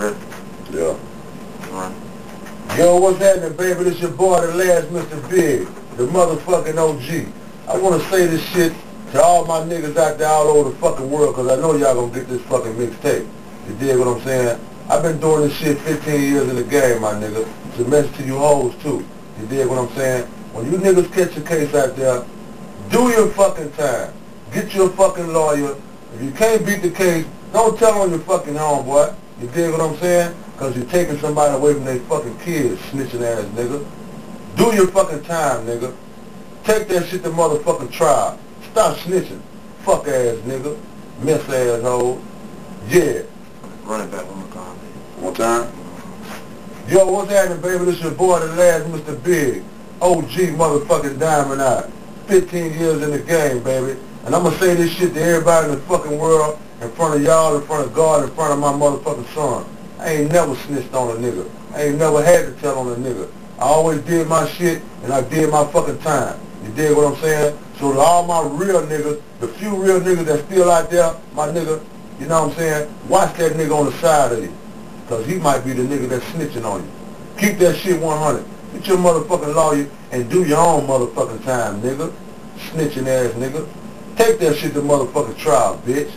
Good. Yeah. Right. Yo, what's happening, baby? This your boy, the last Mr. Biggs, the motherfucking OG. I want to say this shit to all my niggas out there all over the fucking world, because I know y'all gonna get this fucking mixtape. You dig what I'm saying? I've been doing this shit 15 years in the game, my nigga. It's a message to you hoes, too. You dig what I'm saying? When you niggas catch a case out there, do your fucking time. Get your fucking lawyer. If you can't beat the case, don't tell on your fucking homeboy. You dig what I'm saying? Because you're taking somebody away from their fucking kids, snitching ass nigga. Do your fucking time, nigga. Take that shit to motherfucking trial. Stop snitching. Fuck ass nigga. Miss asshole. Yeah. Run it back one more time. One more time. Yo, what's happening, baby? This your boy, the last Mr. Biggs. OG motherfucking Diamond Eye. 15 years in the game, baby. And I'm gonna say this shit to everybody in the fucking world, in front of y'all, in front of God, in front of my motherfucking son. I ain't never snitched on a nigga. I ain't never had to tell on a nigga. I always did my shit, and I did my fucking time. You dig what I'm saying? So to all my real niggas, the few real niggas that's still out there, my nigga, you know what I'm saying? Watch that nigga on the side of you. Because he might be the nigga that's snitching on you. Keep that shit 100. Get your motherfucking lawyer and do your own motherfucking time, nigga. Snitching ass nigga. Take that shit to motherfucking trial, bitch.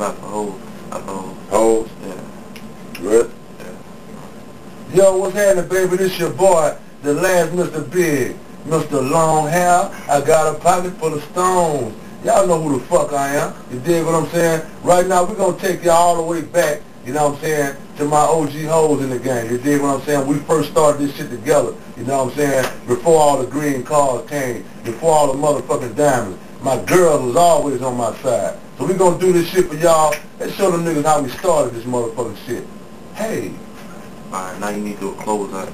What about the hoes? Hoes? Hoes. Yeah. Good. Yeah. Yo, what's happening, baby? This your boy, the last Mr. Biggs. Mr. Long Hair. I got a pocket full of stones. Y'all know who the fuck I am. You dig what I'm saying? Right now, we're going to take y'all all the way back, you know what I'm saying, to my OG hoes in the game. You dig what I'm saying? We first started this shit together, you know what I'm saying, before all the green cars came, before all the motherfucking diamonds. My girl was always on my side. So we going to do this shit for y'all. Let's show them niggas how we started this motherfucking shit. Hey. Alright, now you need to do a close uh,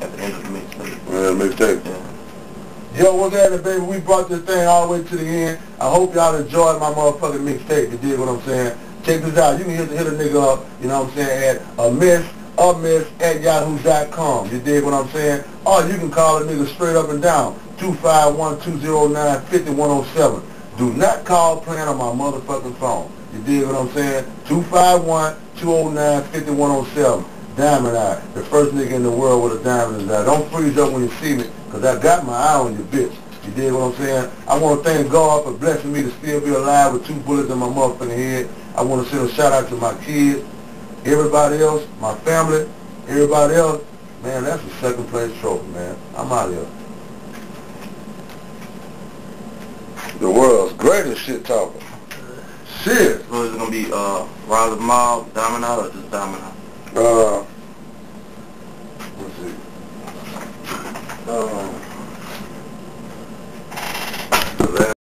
at the end of the mixtape. Yeah, mixtape. Yeah. Yo, what's happening, baby? We brought this thing all the way to the end. I hope y'all enjoyed my motherfucking mixtape. You dig what I'm saying? Check this out. You can hit, hit a nigga up, you know what I'm saying, at a miss, a miss at yahoo.com. You dig what I'm saying? Or you can call a nigga straight up and down, 251-209-5107. Do not call playing on my motherfucking phone. You dig what I'm saying? 251-209-5107. Diamond Eye, the first nigga in the world with a diamond in his eye. Don't freeze up when you see me, because I got my eye on you, bitch. You dig what I'm saying? I want to thank God for blessing me to still be alive with two bullets in my motherfucking head. I want to send a shout out to my kids, everybody else, my family, everybody else. Man, that's a second place trophy, man. I'm out here. The world's greatest shit talker. Shit. So is it gonna be uh Rise of Mob, Domino, or just Domino? Uh, let's see. Um,